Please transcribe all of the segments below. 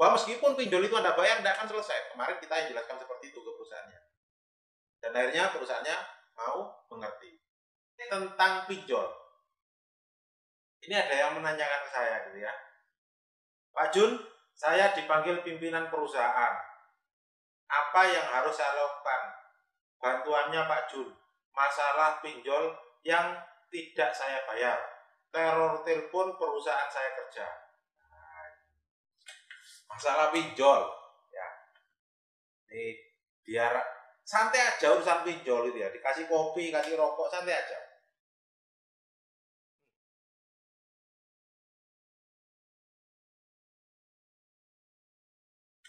Bahwa meskipun pinjol itu Anda bayar, tidak akan selesai. Kemarin kita yang jelaskan seperti itu ke perusahaannya. Dan akhirnya perusahaannya mau mengerti. Tentang pinjol. Ini ada yang menanyakan ke saya gitu ya. Pak Jun, saya dipanggil pimpinan perusahaan. Apa yang harus saya lakukan? Bantuannya Pak Jun. Masalah pinjol yang tidak saya bayar. Teror telepon perusahaan saya kerja masalah pinjol. Ya. Ini biar santai aja urusan pinjol itu ya. Dikasih kopi kasih rokok santai aja.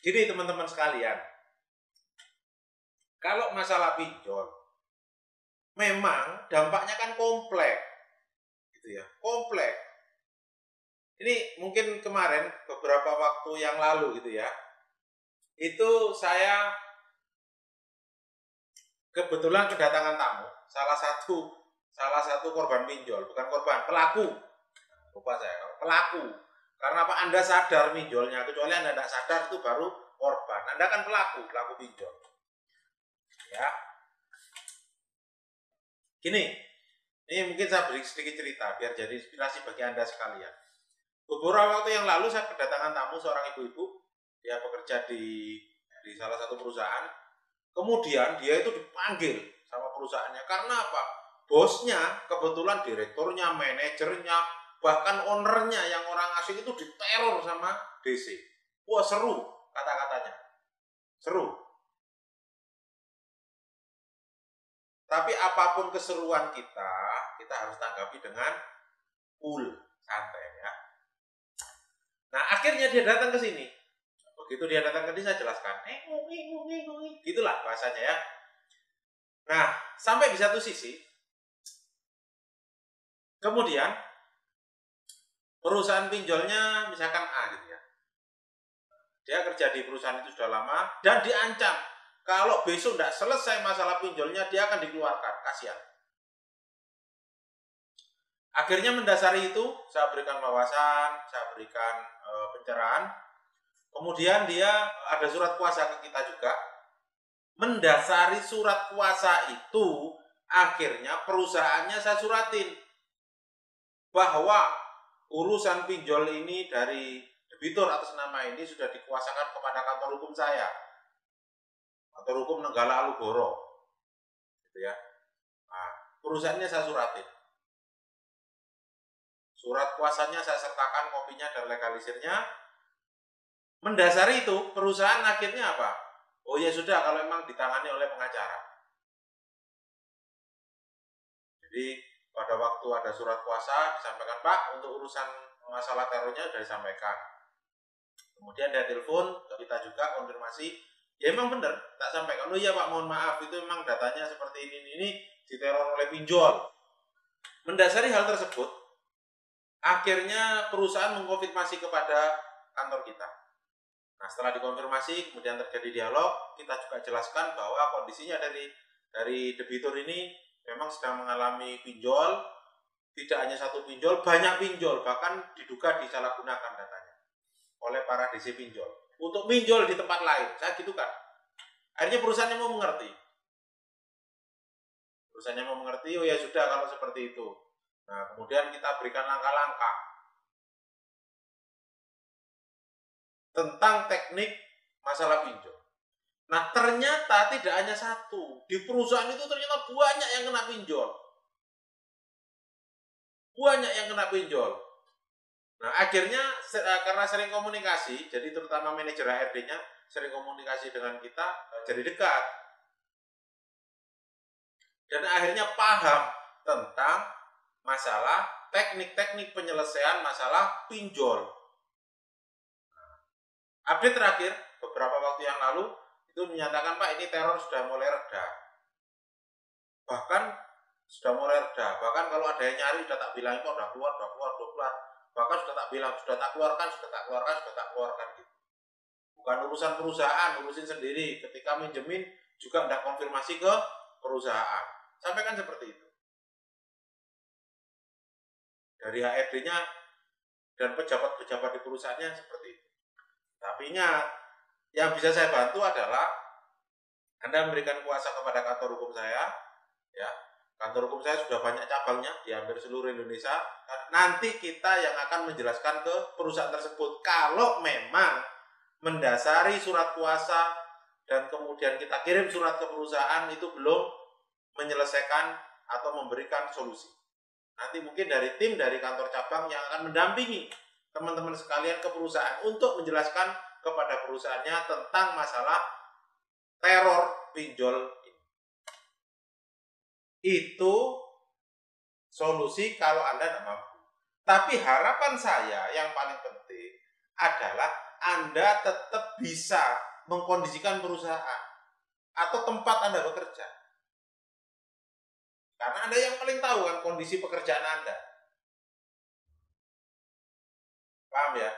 Jadi teman-teman sekalian, kalau masalah pinjol, memang dampaknya kan kompleks, gitu ya, kompleks. Ini mungkin kemarin beberapa waktu yang lalu gitu ya. Itu saya kebetulan kedatangan tamu, salah satu salah satu korban pinjol, bukan korban, pelaku. Lupa saya, pelaku. Karena apa Anda sadar pinjolnya, kecuali Anda tidak sadar itu baru korban. Anda kan pelaku, pelaku pinjol. Ya. Gini, ini mungkin saya beri sedikit cerita biar jadi inspirasi bagi Anda sekalian. Beberapa waktu yang lalu saya kedatangan tamu seorang ibu-ibu, dia bekerja di di salah satu perusahaan. Kemudian dia itu dipanggil sama perusahaannya karena apa? Bosnya, kebetulan direkturnya, manajernya, bahkan ownernya yang orang asing itu diteror sama DC. Wah seru kata-katanya, seru. Tapi apa pun keseruan kita, kita harus tanggapi dengan cool, santai ya. Nah akhirnya dia datang ke sini. Begitu dia datang ke sini saya jelaskan. Eh, gitulah bahasanya ya. Nah sampai di satu sisi, kemudian perusahaan pinjolnya misalkan A gitu ya. Dia kerja di perusahaan itu sudah lama dan diancam kalau besok tidak selesai masalah pinjolnya dia akan dikeluarkan. Kasihan. Akhirnya mendasari itu saya berikan wawasan, saya berikan e, pencerahan. Kemudian dia ada surat kuasa ke kita juga. Mendasari surat kuasa itu akhirnya perusahaannya saya suratin bahwa urusan pinjol ini dari debitur atas nama ini sudah dikuasakan kepada kantor hukum saya. Kantor hukum Nenggala Alugoro. Gitu ya. Nah, perusahaannya saya suratin Surat kuasanya saya sertakan kopinya dan legalisirnya. Mendasari itu, perusahaan akhirnya apa? Oh ya sudah, kalau memang ditangani oleh pengacara. Jadi pada waktu ada surat kuasa disampaikan Pak untuk urusan masalah terornya sudah disampaikan. Kemudian dia telepon kita juga konfirmasi, ya memang benar, tak sampaikan. Oh iya Pak, mohon maaf itu memang datanya seperti ini ini, ini diteror oleh pinjol. Mendasari hal tersebut, Akhirnya perusahaan mengkonfirmasi kepada kantor kita. Nah, setelah dikonfirmasi, kemudian terjadi dialog, kita juga jelaskan bahwa kondisinya dari dari debitur ini memang sedang mengalami pinjol, tidak hanya satu pinjol, banyak pinjol, bahkan diduga disalahgunakan datanya oleh para DC pinjol untuk pinjol di tempat lain. Saya gitu kan. Akhirnya perusahaannya mau mengerti. Perusahaannya mau mengerti, oh ya sudah kalau seperti itu. Nah, kemudian kita berikan langkah-langkah tentang teknik masalah pinjol. Nah, ternyata tidak hanya satu. Di perusahaan itu ternyata banyak yang kena pinjol. Banyak yang kena pinjol. Nah, akhirnya eh, karena sering komunikasi, jadi terutama manajer HRD-nya sering komunikasi dengan kita, eh, jadi dekat. Dan akhirnya paham tentang masalah teknik-teknik penyelesaian masalah pinjol. update terakhir beberapa waktu yang lalu itu menyatakan Pak ini teror sudah mulai reda. Bahkan sudah mulai reda. Bahkan kalau ada yang nyari sudah tak bilang itu sudah keluar, sudah keluar, sudah keluar. Bahkan sudah tak bilang sudah tak keluarkan, sudah tak keluarkan, sudah tak keluarkan gitu. Bukan urusan perusahaan, urusin sendiri. Ketika minjemin juga tidak konfirmasi ke perusahaan. Sampaikan seperti itu dari HRD-nya dan pejabat-pejabat di perusahaannya seperti itu. Tapi ingat, yang bisa saya bantu adalah Anda memberikan kuasa kepada kantor hukum saya, ya. Kantor hukum saya sudah banyak cabangnya di hampir seluruh Indonesia. Nanti kita yang akan menjelaskan ke perusahaan tersebut kalau memang mendasari surat kuasa dan kemudian kita kirim surat ke perusahaan itu belum menyelesaikan atau memberikan solusi. Nanti mungkin dari tim dari kantor cabang yang akan mendampingi teman-teman sekalian ke perusahaan untuk menjelaskan kepada perusahaannya tentang masalah teror pinjol ini. Itu solusi kalau Anda tidak mampu. Tapi harapan saya yang paling penting adalah Anda tetap bisa mengkondisikan perusahaan atau tempat Anda bekerja. Karena Anda yang paling tahu kan kondisi pekerjaan Anda. Paham ya?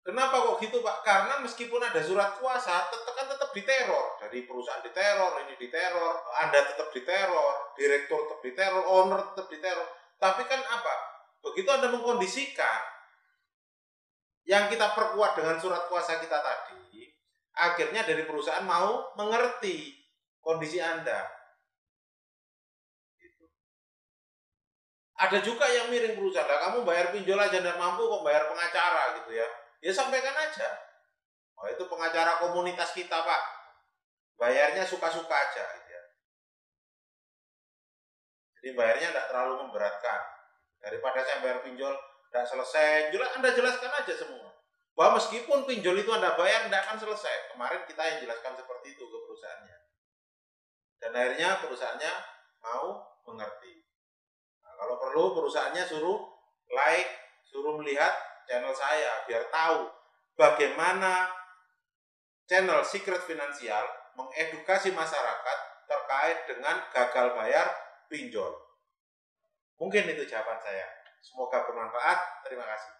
Kenapa kok gitu Pak? Karena meskipun ada surat kuasa, tetap kan tetap diteror. Dari perusahaan diteror, ini diteror, Anda tetap diteror, direktur tetap diteror, owner tetap diteror. Tapi kan apa? Begitu Anda mengkondisikan yang kita perkuat dengan surat kuasa kita tadi, akhirnya dari perusahaan mau mengerti kondisi Anda. Ada juga yang miring perusahaan. Nah, kamu bayar pinjol aja tidak mampu kok bayar pengacara gitu ya. Ya sampaikan aja. Oh itu pengacara komunitas kita pak. Bayarnya suka-suka aja gitu ya. Jadi bayarnya tidak terlalu memberatkan. Daripada saya bayar pinjol tidak selesai, jelas Anda jelaskan aja semua. Bahwa meskipun pinjol itu Anda bayar tidak akan selesai. Kemarin kita yang jelaskan seperti itu ke perusahaannya. Dan akhirnya perusahaannya mau mengerti. Perlu perusahaannya suruh like, suruh melihat channel saya biar tahu bagaimana channel Secret Finansial mengedukasi masyarakat terkait dengan gagal bayar pinjol. Mungkin itu jawaban saya. Semoga bermanfaat. Terima kasih.